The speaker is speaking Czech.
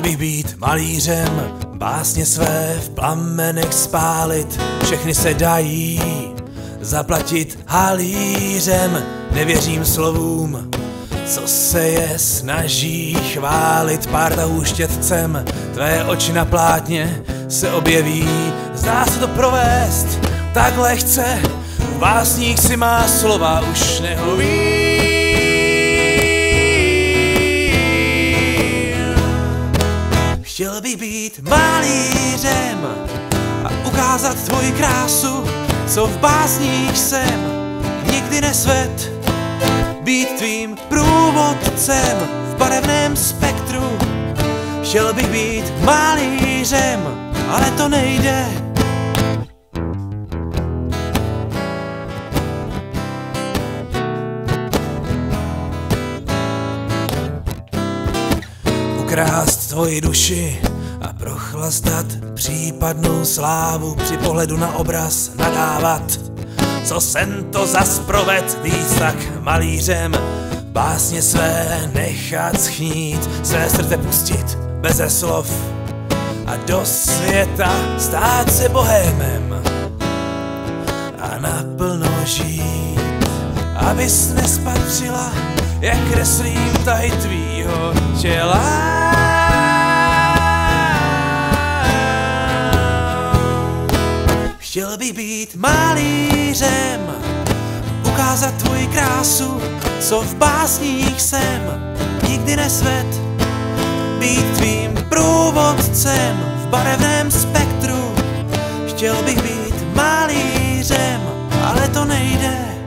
bych být malířem, básně své v plamenech spálit, všechny se dají zaplatit halířem, nevěřím slovům, co se je snaží chválit. Pár štětcem, tvé oči na plátně se objeví, zdá se to provést tak lehce, v básních si má slova už nehoví. Chtěl bych být malířem a ukázat tvoji krásu, co v básních jsem nikdy nesvet. Být tvým průvodcem v barevném spektru. Chtěl bych být malířem, ale to nejde. Ukrást tvoji duši a prochlastat případnou slávu při pohledu na obraz nadávat. Co sen to zas proved tak malířem, básně své nechat schnít, své srdce pustit beze slov a do světa stát se bohémem a naplno žít, abys nespatřila, jak kreslím tahy tvýho těla. Chtěl bych být malířem, ukázat tvoji krásu, co v básních jsem nikdy nesvet. Být tvým průvodcem v barevném spektru, chtěl bych být malířem, ale to nejde.